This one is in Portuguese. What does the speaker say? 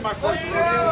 prima, con su